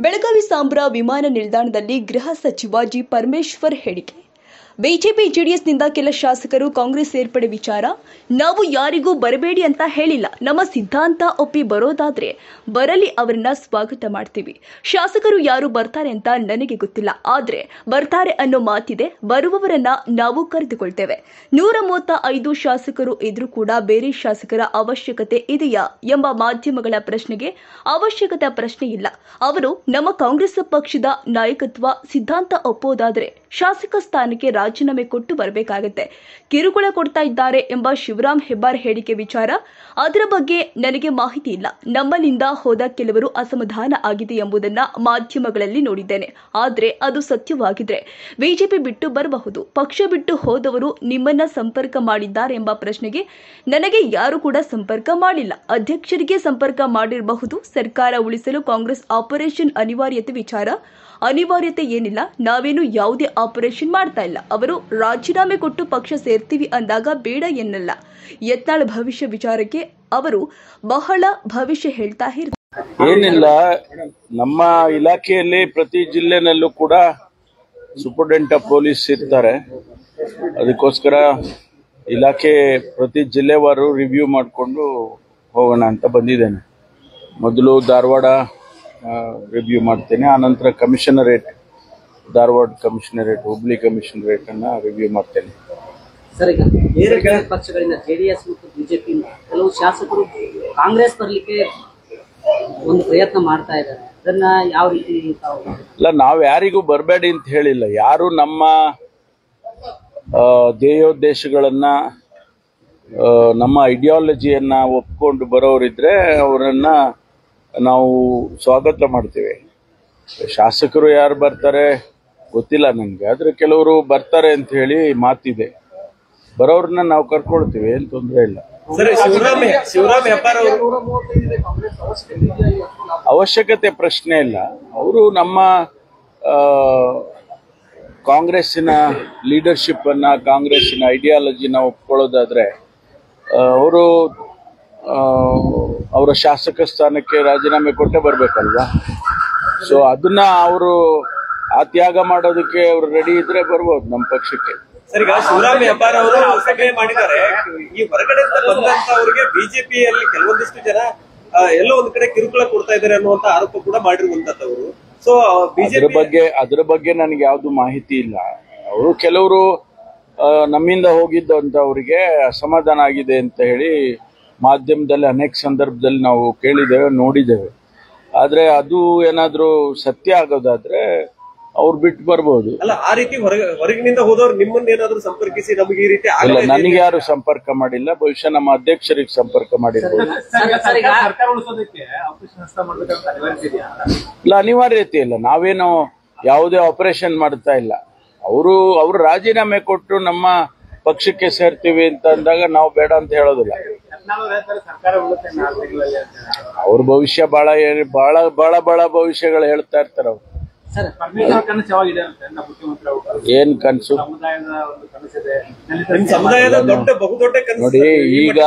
ಬೆಳಗಾವಿ ಸಾಂಬ್ರಾ ವಿಮಾನ ನಿಲ್ದಾಣದಲ್ಲಿ ಗೃಹ ಸಚಿವ ಜಿ ಪರಮೇಶ್ವರ್ ಹೇಳಿಕೆ. ಬಿಜೆಪಿ ಜೆಡಿಎಸ್ನಿಂದ ಕೆಲ ಶಾಸಕರು ಕಾಂಗ್ರೆಸ್ ಸೇರ್ಪಡೆ ವಿಚಾರ. ನಾವು ಯಾರಿಗೂ ಬರಬೇಡಿ ಅಂತ ಹೇಳಿಲ್ಲ. ನಮ್ಮ ಸಿದ್ಧಾಂತ ಒಪ್ಪಿ ಬರೋದಾದ್ರೆ ಬರಲಿ ಅವರನ್ನ ಸ್ವಾಗತ ಮಾಡ್ತೀವಿ. ಶಾಸಕರು ಯಾರು ಬರ್ತಾರೆ ಅಂತ ನನಗೆ ಗೊತ್ತಿಲ್ಲ. ಆದ್ರೆ ಬರ್ತಾರೆ ಅನ್ನೋ ಮಾತಿದೆ. ಬರುವವರನ್ನ ನಾವು ಕರೆದುಕೊಳ್ತೇವೆ. ನೂರ ಮೂವತ್ತ ಐದು ಶಾಸಕರು ಇದ್ರು ಕೂಡ ಬೇರೆ ಶಾಸಕರ ಅವಶ್ಯಕತೆ ಇದೆಯಾ ಎಂಬ ಮಾಧ್ಯಮಗಳ ಪ್ರಶ್ನೆಗೆ ಅವಶ್ಯಕತೆ ಪ್ರಶ್ನೆ ಇಲ್ಲ. ಅವರು ನಮ್ಮ ಕಾಂಗ್ರೆಸ್ ಪಕ್ಷದ ನಾಯಕತ್ವ ಸಿದ್ಧಾಂತ ಒಪ್ಪೋದಾದ್ರೆ ಶಾಸಕ ಸ್ಥಾನಕ್ಕೆ ರಾಜೀನಾಮೆ ಕೊಟ್ಟು ಬರಬೇಕಾಗತ್ತೆ. ಕಿರುಕುಳ ಕೊಡ್ತಾ ಇದ್ದಾರೆ ಎಂಬ ಶಿವರಾಮ್ ಹೆಬ್ಬಾರ್ ಹೇಳಿಕೆ ವಿಚಾರ. ಅದರ ಬಗ್ಗೆ ನನಗೆ ಮಾಹಿತಿ ಇಲ್ಲ. ನಮ್ಮಲ್ಲಿಂದ ಹೋದ ಕೆಲವರು ಅಸಮಾಧಾನ ಆಗಿದೆ ಎಂಬುದನ್ನ ಮಾಧ್ಯಮಗಳಲ್ಲಿ ನೋಡಿದ್ದೇನೆ. ಆದರೆ ಅದು ಸತ್ಯವಾಗಿದ್ರೆ ಬಿಜೆಪಿ ಬಿಟ್ಟು ಬರಬಹುದು. ಪಕ್ಷ ಬಿಟ್ಟು ಹೋದವರು ನಿಮ್ಮನ್ನ ಸಂಪರ್ಕ ಮಾಡಿದ್ದಾರೆ ಎಂಬ ಪ್ರಶ್ನೆಗೆ ನನಗೆ ಯಾರು ಕೂಡ ಸಂಪರ್ಕ ಮಾಡಿಲ್ಲ. ಅಧ್ಯಕ್ಷರಿಗೆ ಸಂಪರ್ಕ ಮಾಡಿರಬಹುದು. ಸರ್ಕಾರ ಉಳಿಸಲು ಕಾಂಗ್ರೆಸ್ ಆಪರೇಷನ್ ಅನಿವಾರ್ಯತೆ ವಿಚಾರ. ಅನಿವಾರ್ಯತೆ ಏನಿಲ್ಲ. ನಾವೇನು ಯಾವುದೇ ಆಪರೇಷನ್ ಮಾಡ್ತಾ ಇಲ್ಲ. ಅವರು ರಾಜೀನಾಮೆ ಕೊಟ್ಟು ಪಕ್ಷ ಸೇರ್ತೀವಿ ಅಂದಾಗ ಬೇಡ ಎನ್ನಲ್ಲ. ಯತ್ನಾಳ್ ಭವಿಷ್ಯ ವಿಚಾರಕ್ಕೆ ಅವರು ಬಹಳ ಭವಿಷ್ಯ ಹೇಳ್ತಾ ಇರ್ತಾರೆ. ಏನಿಲ್ಲ, ನಮ್ಮ ಇಲಾಖೆಯಲ್ಲಿ ಪ್ರತಿ ಜಿಲ್ಲೆನಲ್ಲೂ ಕೂಡ ಸೂಪರ್ಡೆಂಟ್ ಆಫ್ ಪೊಲೀಸ್ ಇರ್ತಾರೆ. ಅದಕ್ಕೋಸ್ಕರ ಇಲಾಖೆ ಪ್ರತಿ ಜಿಲ್ಲೆವಾರು ರಿವ್ಯೂ ಮಾಡಿಕೊಂಡು ಹೋಗೋಣ ಅಂತ ಬಂದಿದ್ದೇನೆ. ಮೊದಲು ಧಾರವಾಡ ರಿವ್ಯೂ ಮಾಡ್ತೇನೆ, ಆನಂತರ commissionerate Dharwad commissionerate Hubli commissionerate ಅನ್ನ ರಿವ್ಯೂ ಮಾಡ್ತೇನೆ. ಸರ್ ಈಗ ಬೇರೆ ಬೇರೆ ಪಕ್ಷಗಳಿಂದ ಜೆಡಿಎಸ್ ಮತ್ತು ಬಿಜೆಪಿ ಕೆಲವು ಶಾಸಕರು ಕಾಂಗ್ರೆಸ್ ಬರಲಿಕ್ಕೆ ಒಂದು ಪ್ರಯತ್ನ ಮಾಡ್ತಾ ಇದ್ದಾರೆ. ಅದನ್ನ ಯಾವ ರೀತಿ ತಾವು ಅಲ್ಲ ನಾವು ಯಾರಿಗೂ ಬರಬೇಡಿ ಅಂತ ಹೇಳಿಲ್ಲ. ಯಾರು ನಮ್ಮ ಧ್ಯೇಯೋದ್ದೇಶಗಳನ್ನು ನಮ್ಮ ಐಡಿಯಾಲಜಿಯನ್ನ ಒಪ್ಕೊಂಡು ಬರೋರಿದ್ರೆ ಅವರನ್ನ ನಾವು ಸ್ವಾಗತ ಮಾಡ್ತೇವೆ. ಶಾಸಕರು ಯಾರು ಬರ್ತಾರೆ? ಗೊತ್ತಿಲ್ಲ ನನಗೆ ಆದರೆ ಕೆಲವರು ಬರ್ತಾರೆ ಅಂತ ಹೇಳಿ ಮಾತಿದೆ. ಬರೋರನ್ನ ನಾವು ಕರ್ಕೊಳ್ತೀವಿ ಏನು ತೊಂದರೆ ಇಲ್ಲ. ಸರ್ ಶಿವರಾಮ್ ಶಿವರಾಮ್ ಹೆಬ್ಬಾರ್ ಅವರು? ಅವಶ್ಯಕತೆ ಪ್ರಶ್ನೆ ಇಲ್ಲ. ಅವರು ನಮ್ಮ ಕಾಂಗ್ರೆಸ್ಸಿನ ಲೀಡರ್ಶಿಪ್ಪನ್ನು ಕಾಂಗ್ರೆಸ್ಸಿನ ಐಡಿಯಾಲಜಿನ ಒಪ್ಕೊಳ್ಳೋದಾದ್ರೆ ಅವರು ಅವರ ಶಾಸಕ ಸ್ಥಾನಕ್ಕೆ ರಾಜೀನಾಮೆ ಕೊಟ್ಟೆ ಬರಬೇಕಲ್ವಾ? ಸೊ ಅದನ್ನ ಅವರು ಆ ತ್ಯಾಗ ಮಾಡೋದಕ್ಕೆ ಅವರು ರೆಡಿ ಇದ್ರೆ ಬರ್ಬೋದು ನಮ್ಮ ಪಕ್ಷಕ್ಕೆ. ಸರ್ ಈಗ ಶಿವರಾಮ್ ಹೆಬ್ಬಾರ್ ಅವರು ಸಭೆ ಮಾಡಿದ್ದಾರೆ. ಈ ಹೊರಗಡೆ ಬಂದಂತವರಿಗೆ ಬಿಜೆಪಿಯಲ್ಲಿ ಕೆಲವೊಂದಿಷ್ಟು ಜನ ಎಲ್ಲೋ ಒಂದ್ ಕಡೆ ಕಿರುಕುಳ ಕೊಡ್ತಾ ಇದ್ದಾರೆ ಅನ್ನುವಂತ ಆರೋಪ ಕೂಡ ಮಾಡಿರುವಂತದ್ದವರು ಸೊ ಬಿಜೆಪಿ ಬಗ್ಗೆ ಅದ್ರ ಬಗ್ಗೆ ನನಗೆ ಯಾವ್ದು ಮಾಹಿತಿ ಇಲ್ಲ. ಅವರು ಕೆಲವರು ನಮ್ಮಿಂದ ಹೋಗಿದ್ದಂತವರಿಗೆ ಅಸಮಾಧಾನ ಆಗಿದೆ ಅಂತ ಹೇಳಿ ಮಾಧ್ಯಮದಲ್ಲಿ ಅನೇಕ ಸಂದರ್ಭದಲ್ಲಿ ನಾವು ಕೇಳಿದ್ದೇವೆ ನೋಡಿದ್ದೇವೆ. ಆದರೆ ಅದು ಏನಾದರೂ ಸತ್ಯ ಆಗೋದಾದ್ರೆ ಅವ್ರು ಬಿಟ್ಟು ಬರ್ಬೋದು. ಅಲ್ಲ ಆ ರೀತಿ ಹೊರಗ ಹೊರಗಿನಿಂದ ಹೋದವ್ರು ನಿಮ್ಮನ್ನ ಏನಾದ್ರು ಸಂಪರ್ಕಿಸಿ ನಮಗೆ ಈ ರೀತಿ ಇಲ್ಲ ಆಗಲ್ಲ ನನಗೆ ಯಾರು ಸಂಪರ್ಕ ಮಾಡಿಲ್ಲ. ಬಹುಶಃ ನಮ್ಮ ಅಧ್ಯಕ್ಷರಿಗೆ ಸಂಪರ್ಕ ಮಾಡಿರ್ಬೋದು. ಸರ್ ಸರ್ ಸರ್ಕಾರ ಉಳಿಸೋದಕ್ಕೆ ಆಪರೇಷನ್ ಹಸ್ತ ಮಾಡ್ಬೇಕಂತ ಅನಿವಾರ್ಯತೆ ಇದೆಯಾ ಇಲ್ಲ ಅನಿವಾರ್ಯತೆ ಇಲ್ಲ. ನಾವೇನು ಯಾವುದೇ ಆಪರೇಷನ್ ಮಾಡ್ತಾ ಇಲ್ಲ. ಅವರು ಅವರು ರಾಜೀನಾಮೆ ಕೊಟ್ಟು ನಮ್ಮ ಪಕ್ಷಕ್ಕೆ ಸೇರ್ತೀವಿ ಅಂತ ಅಂದಾಗ ನಾವು ಬೇಡ ಅಂತ ಹೇಳೋದಿಲ್ಲ. ಅವ್ರ ಭವಿಷ್ಯ ಬಹಳ ಬಹಳ ಬಹಳ ಬಹಳ ಭವಿಷ್ಯಗಳು ಹೇಳ್ತಾ ಇರ್ತಾರೆ ಅವ್ರು. ಸರ್ ಪರಮೇಶ್ವರ್ ಕನಸು ಯಾವಾಗಿದೆ ಅಂತ ನಮ್ಮ ಮುಖ್ಯಮಂತ್ರಿ ಅವರು ಏನ್ ಕನ್ಸು? ಸಮುದಾಯದ ಒಂದು ಕನಸಿದೆ ನಿಮ್ ಸಮುದಾಯದ ದೊಡ್ಡ ಬಹುದೊಡ್ಡ ಕನಸು ನೋಡಿ ಈಗ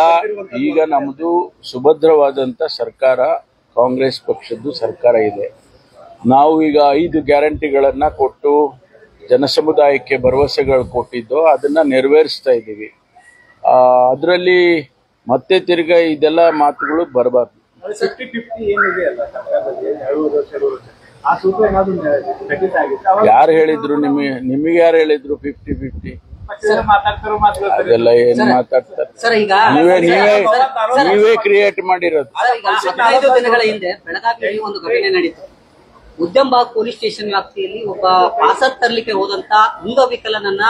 ಈಗ ನಮ್ದು ಸುಭದ್ರವಾದಂತ ಸರ್ಕಾರ ಕಾಂಗ್ರೆಸ್ ಪಕ್ಷದ್ದು ಸರ್ಕಾರ ಇದೆ. ನಾವು ಈಗ ಐದು ಗ್ಯಾರಂಟಿಗಳನ್ನ ಕೊಟ್ಟು ಜನಸಮುದಾಯಕ್ಕೆ ಭರವಸೆಗಳು ಕೊಟ್ಟಿದ್ದು ಅದನ್ನ ನೆರವೇರಿಸ್ತಾ ಇದ್ದೀವಿ. ಅದರಲ್ಲಿ ಮತ್ತೆ ತಿರ್ಗಾ ಇದೆಲ್ಲ ಮಾತುಗಳು ಬರಬಾರ್ದು. ಯಾರು ಹೇಳಿದ್ರು ನಿಮಗೆ ನಿಮಗೆ ಯಾರು ಹೇಳಿದ್ರು ಫಿಫ್ಟಿ ಫಿಫ್ಟಿ ಅದೆಲ್ಲ ಏನ್ ಮಾತಾಡ್ತಾರೆ? ಸರ್ ಈಗ ನೀವೇ ನೀವೇ ನೀವೇ ಕ್ರಿಯೇಟ್ ಮಾಡಿರೋದು. ಹದಿನೈದು ದಿನಗಳ ಹಿಂದೆ ಬೆಳಗಾವಿಯಲ್ಲಿ ಒಂದು ಘಟನೆ ನಡೀತು. ಉದ್ಯಮಬಾಗ್ ಪೊಲೀಸ್ ಸ್ಟೇಷನ್ ವ್ಯಾಪ್ತಿಯಲ್ಲಿ ಒಬ್ಬ ಪಾಸತ್ ತರಲಿಕ್ಕೆ ಹೋದಂತ ಅಂಗವಿಕಲನನ್ನ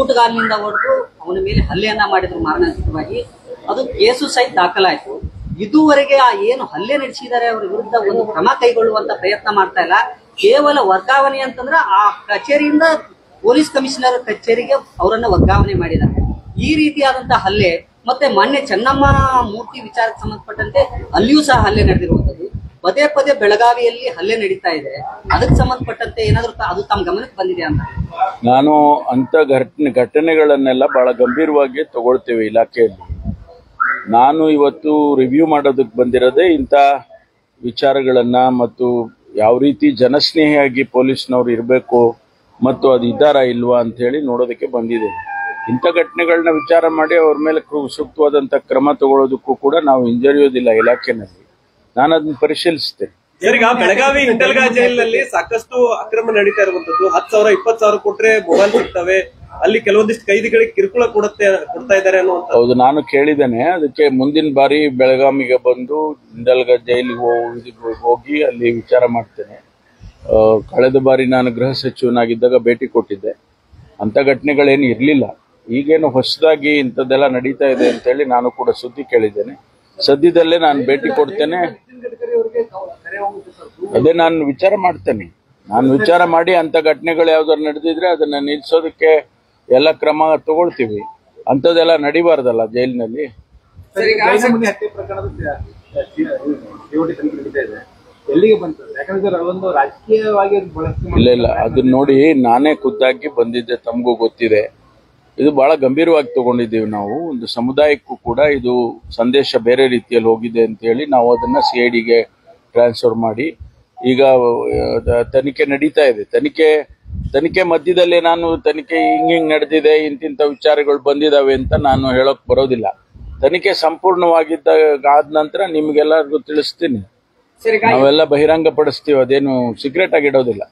ಊಟಗಾಲಿನಿಂದ ಹೊಡೆದು ಅವನ ಮೇಲೆ ಹಲ್ಲೆಯನ್ನ ಮಾಡಿದ್ರು ಮಾರಣಾಂತಿಕವಾಗಿ. ಅದು ಕೇಸು ಸಹಿತ ದಾಖಲಾಯಿತು. ಇದುವರೆಗೆ ಆ ಏನು ಹಲ್ಲೆ ನಡೆಸಿದ್ದಾರೆ ಅವರ ವಿರುದ್ಧ ಒಂದು ಕ್ರಮ ಕೈಗೊಳ್ಳುವಂತ ಪ್ರಯತ್ನ ಮಾಡ್ತಾ ಇಲ್ಲ. ಕೇವಲ ವರ್ಗಾವಣೆ ಅಂತಂದ್ರೆ ಆ ಕಚೇರಿಯಿಂದ ಪೊಲೀಸ್ ಕಮಿಷನರ್ ಕಚೇರಿಗೆ ಅವರನ್ನ ವರ್ಗಾವಣೆ ಮಾಡಿದ್ದಾರೆ. ಈ ರೀತಿಯಾದಂತಹ ಹಲ್ಲೆ ಮತ್ತೆ ಮೊನ್ನೆ ಚೆನ್ನಮ್ಮ ಮೂರ್ತಿ ವಿಚಾರಕ್ಕೆ ಸಂಬಂಧಪಟ್ಟಂತೆ ಅಲ್ಲಿಯೂ ಸಹ ಹಲ್ಲೆ ನಡೆದಿರುವಂತದ್ದು ಪದೇ ಪದೇ ಬೆಳಗಾವಿಯಲ್ಲಿ ಹಲ್ಲೆ ನಡೀತಾ ಇದೆ. ಅದಕ್ಕೆ ಸಂಬಂಧಪಟ್ಟಂತೆ ಏನಾದರೂ ಅದು ತಮ್ಮ ಗಮನಕ್ಕೆ ಬಂದಿದೆ ಅಂತ? ನಾನು ಅಂತ ಘಟನೆ ಘಟನೆಗಳನ್ನೆಲ್ಲ ಬಹಳ ಗಂಭೀರವಾಗಿ ತಗೊಳ್ತೇವೆ ಇಲಾಖೆಯಲ್ಲಿ. ನಾನು ಇವತ್ತು ರಿವ್ಯೂ ಮಾಡೋದಕ್ಕೆ ಬಂದಿರೋದೇ ಇಂಥ ವಿಚಾರಗಳನ್ನು ಮತ್ತು ಯಾವ ರೀತಿ ಜನಸ್ನೇಹಿಯಾಗಿ ಪೊಲೀಸ್ನವ್ರು ಇರಬೇಕು ಮತ್ತು ಅದು ಇದ್ದಾರಾ ಇಲ್ವಾ ಅಂತ ಹೇಳಿ ನೋಡೋದಕ್ಕೆ ಬಂದಿದೆ. ಇಂಥ ಘಟನೆಗಳನ್ನ ವಿಚಾರ ಮಾಡಿ ಅವ್ರ ಮೇಲೆ ಸೂಕ್ತವಾದಂಥ ಕ್ರಮ ತಗೊಳ್ಳೋದಕ್ಕೂ ಕೂಡ ನಾವು ಹಿಂಜರಿಯೋದಿಲ್ಲ ಇಲಾಖೆನಲ್ಲಿ. ನಾನು ಅದನ್ನ ಪರಿಶೀಲಿಸ್ತೇನೆ ಬೆಳಗಾವಿ ಇಂಟಲ್ಗಾ ಜೈಲಿನಲ್ಲಿ ಸಾಕಷ್ಟು ಅಕ್ರಮ ನಡೀತಾ ಇರುವಂತದ್ದು ಹತ್ತು ಸಾವಿರ, ಇಪ್ಪತ್ತು ಸಾವಿರ ಕೊಟ್ರೆ ಮೊಬೈಲ್ ಸಿಗ್ತವೆ. ಅಲ್ಲಿ ಕೆಲವೊಂದಿಷ್ಟು ಕೈದಿಗಳಿಗೆ ಕಿರುಕುಳ ಕೊಡುತ್ತೆ, ಕೊಡ್ತಾ ಇದ್ದಾರೆ ಹೌದು, ನಾನು ಕೇಳಿದ್ದೇನೆ. ಅದಕ್ಕೆ ಮುಂದಿನ ಬಾರಿ ಬೆಳಗಾವಿಗೆ ಬಂದು ಇಂಡಲ್ಗ ಜೈಲಿಗೆ ಹೋಗಿ ಅಲ್ಲಿ ವಿಚಾರ ಮಾಡ್ತೇನೆ. ಕಳೆದ ಬಾರಿ ನಾನು ಗೃಹ ಸಚಿವನಾಗಿದ್ದಾಗ ಭೇಟಿ ಕೊಟ್ಟಿದ್ದೆ. ಅಂಥ ಘಟನೆಗಳೇನು ಇರಲಿಲ್ಲ. ಈಗೇನು ಹೊಸದಾಗಿ ಇಂಥದ್ದೆಲ್ಲ ನಡೀತಾ ಇದೆ ಅಂತೇಳಿ ನಾನು ಕೂಡ ಸುದ್ದಿ ಕೇಳಿದ್ದೇನೆ. ಸದ್ಯದಲ್ಲೇ ನಾನು ಭೇಟಿ ಕೊಡ್ತೇನೆ. ಅದೇ ನಾನು ವಿಚಾರ ಮಾಡ್ತೇನೆ. ನಾನು ವಿಚಾರ ಮಾಡಿ ಅಂತ ಘಟನೆಗಳು ಯಾವ್ದಾರು ನಡೆದಿದ್ರೆ ಅದನ್ನ ನಿಲ್ಸೋದಕ್ಕೆ ಎಲ್ಲ ಕ್ರಮ ತಗೊಳ್ತೀವಿ. ಅಂಥದ್ದೆಲ್ಲ ನಡಿಬಾರ್ದಲ್ಲ ಜೈಲಿನಲ್ಲಿ? ಇಲ್ಲ ಇಲ್ಲ. ಅದನ್ನ ನೋಡಿ ನಾನೇ ಖುದ್ದಾಗಿ ಬಂದಿದ್ದೆ ತಮಗೂ ಗೊತ್ತಿದೆ. ಇದು ಬಹಳ ಗಂಭೀರವಾಗಿ ತಗೊಂಡಿದ್ದೀವಿ ನಾವು. ಒಂದು ಸಮುದಾಯಕ್ಕೂ ಕೂಡ ಇದು ಸಂದೇಶ ಬೇರೆ ರೀತಿಯಲ್ಲಿ ಹೋಗಿದೆ ಅಂತ ಹೇಳಿ ನಾವು ಅದನ್ನ ಸಿ ಐ ಡಿಗೆ ಟ್ರಾನ್ಸ್ಫರ್ ಮಾಡಿ ಈಗ ತನಿಖೆ ನಡೀತಾ ಇದೆ. ತನಿಖೆ ತನಿಖೆ ಮಧ್ಯದಲ್ಲಿ ನಾನು ತನಿಖೆ ಹಿಂಗ್ ಹಿಂಗ್ ನಡೆದಿದೆ ಇಂತಿಂತ ವಿಚಾರಗಳು ಬಂದಿದಾವೆ ಅಂತ ನಾನು ಹೇಳಕ್ ಬರೋದಿಲ್ಲ. ತನಿಖೆ ಸಂಪೂರ್ಣವಾಗಿದ್ದ ಆದ ನಂತರ ನಿಮ್ಗೆಲ್ಲರಿಗೂ ತಿಳಿಸ್ತೀನಿ. ನಾವೆಲ್ಲ ಬಹಿರಂಗ ಪಡಿಸ್ತೀವಿ ಅದೇನು ಸೀಕ್ರೆಟ್ ಆಗಿ ಇಡೋದಿಲ್ಲ.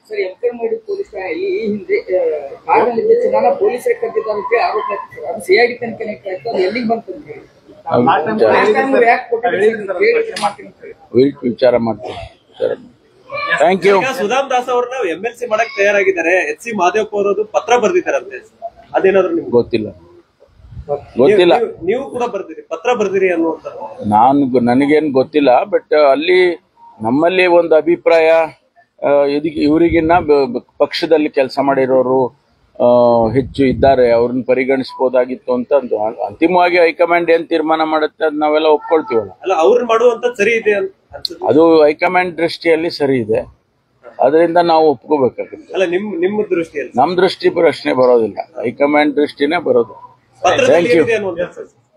ವಿಚಾರ. ಮಾಡ್ತೀನಿ ಥ್ಯಾಂಕ್ ಯು ಸುಧಾಮ್ ದಾಸ್ ಅವ್ರನ್ನ ಎಂ ಎಲ್ ಸಿ ಮಾಡಕ್ ತಯಾರಾಗಿದ್ದಾರೆ. ಎಚ್ ಸಿ ಮಾದೇವಪ್ಪ ಅವರದು ಪತ್ರ ಬರ್ದಿದ್ದಾರಂತೆ. ಅದೇನಾದ್ರು ನಿಮ್ಗೆ? ಗೊತ್ತಿಲ್ಲ. ಗೊತ್ತಿಲ್ಲ. ನೀವು- ಕೂಡ ಬರ್ದಿರಿ. ಪತ್ರ ಬರ್ದಿರಿ ಅನ್ನುವಂತ ನಾನು ನನಗೇನು ಗೊತ್ತಿಲ್ಲ ಬಟ್ ಅಲ್ಲಿ ನಮ್ಮಲ್ಲಿ ಒಂದು ಅಭಿಪ್ರಾಯ ಇವರಿಗಿನ್ನ ಪಕ್ಷದಲ್ಲಿ ಕೆಲಸ ಮಾಡಿರೋರು ಹೆಚ್ಚು ಇದ್ದಾರೆ. ಅವ್ರನ್ನ ಪರಿಗಣಿಸ್ಬೋದಾಗಿತ್ತು ಅಂತ ಅಂತಿಮವಾಗಿ ಹೈಕಮಾಂಡ್ ಏನ್ ತೀರ್ಮಾನ ಮಾಡುತ್ತೆ ಅದ್ ನಾವೆಲ್ಲ ಒಪ್ಕೊಳ್ತೀವಲ್ಲ. ಅಲ್ಲ ಅವ್ರನ್ನ ಮಾಡುವಂತ ಸರಿ ಇದೆ ಅಂತ ಅದು ಹೈಕಮಾಂಡ್ ದೃಷ್ಟಿಯಲ್ಲಿ ಸರಿ ಇದೆ. ಅದರಿಂದ ನಾವು ಒಪ್ಕೋಬೇಕಾಗುತ್ತೆ. ಅಲ್ಲ ನಿಮ್ ನಿಮ್ಮ ದೃಷ್ಟಿಯಲ್ಲಿ ನಮ್ ದೃಷ್ಟಿ ಪ್ರಶ್ನೆ ಬರೋದಿಲ್ಲ. ಹೈಕಮಾಂಡ್ ದೃಷ್ಟಿನೇ ಬರೋದು. ಥ್ಯಾಂಕ್ ಯು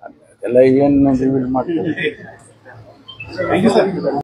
ಅದೆಲ್ಲ ಏನು ರಿವೀಲ್ ಮಾಡ್ತೀವಿ? Thank you sir